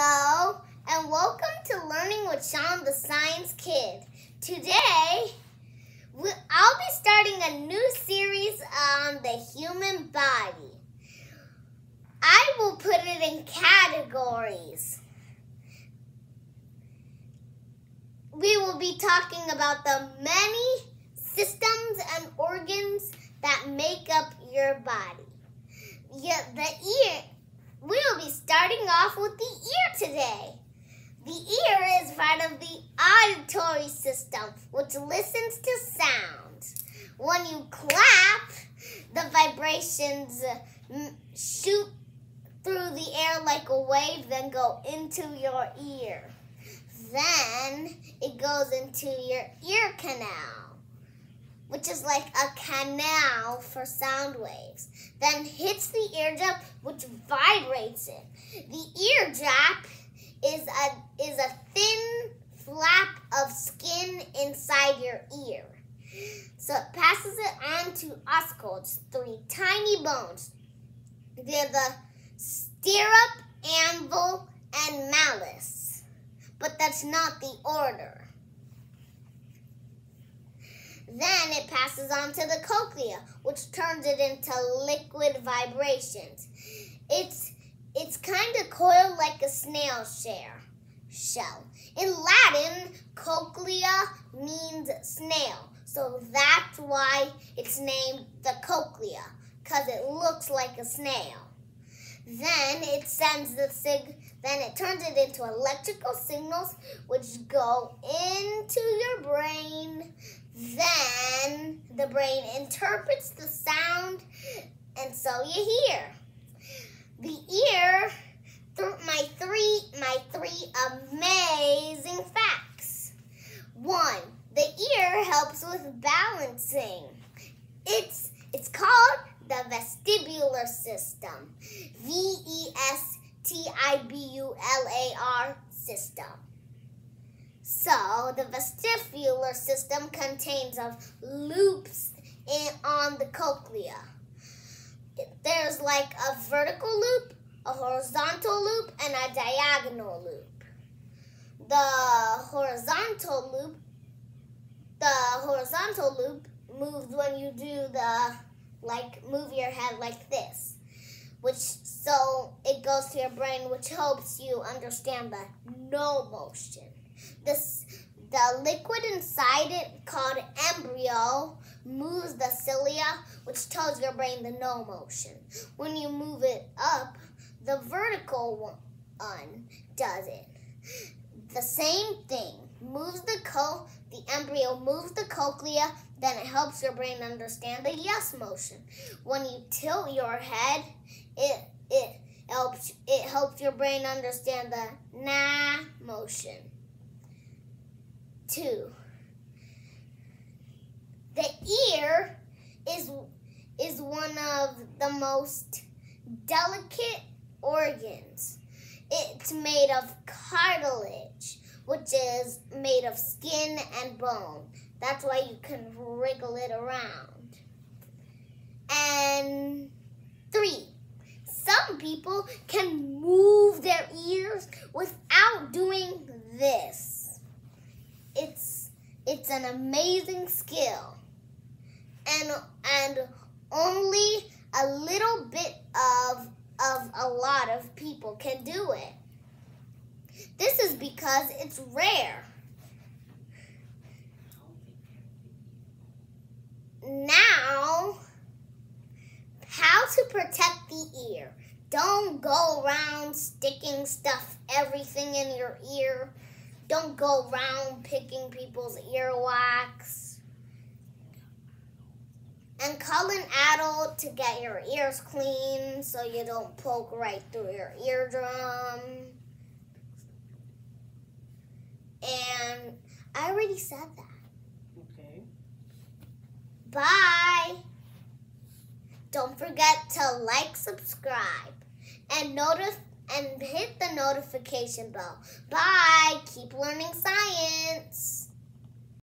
Hello, and welcome to Learning with Sean the Science Kid. Today, we- I'll be starting a new series on the human body. I will put it in categories. We will be talking about the many systems and organs that make up your body. Yeah, the starting off with the ear today. The ear is part of the auditory system, which listens to sounds. When you clap, the vibrations uh, shoot through the air like a wave, then go into your ear. Then it goes into your ear canal which is like a canal for sound waves, then hits the eardrum, which vibrates it. The eardrum is a is a thin flap of skin inside your ear. So it passes it on to ossicles, three tiny bones. They're the stirrup, anvil, and malleus. But that's not the order. Then it passes on to the cochlea, which turns it into liquid vibrations. It's it's kind of coiled like a snail share, shell. In Latin, cochlea means snail, so that's why it's named the cochlea, because it looks like a snail. Then it sends the sig. Then it turns it into electrical signals, which go into your brain. Then the brain interprets the sound, and so you hear. The ear. Th- my three. My three amazing facts. One. The ear helps with balancing. It's it's called the vestibular system. V E S T I B U L A R system. So the vestibular system contains of loops in, on the cochlea. There's like a vertical loop, a horizontal loop, and a diagonal loop. The horizontal loop, the horizontal loop moves when you do the like move your head like this which so it goes to your brain which helps you understand the no motion this the liquid inside it called embryo moves the cilia which tells your brain the no motion. When you move it up the vertical one does it. The same thing moves the co the embryo moves the cochlea then it helps your brain understand the yes motion. When you tilt your head it it helps it helps your brain understand the nah motion two. The ear is is one of the most delicate organs. It's made of cartilage which is made of skin and bone. That's why you can wriggle it around. And three some people can move their ears without doing this. It's an amazing skill. And and only a little bit of of a lot of people can do it. This is because it's rare. Now, how to protect the ear. Don't go around sticking stuff, everything in your ear. Don't go around picking people's earwax. And call an adult to get your ears clean so you don't poke right through your eardrum. And I already said that. Okay. Bye. Don't forget to like, subscribe, and notice and hit the notification bell. Bye. Keep learning science.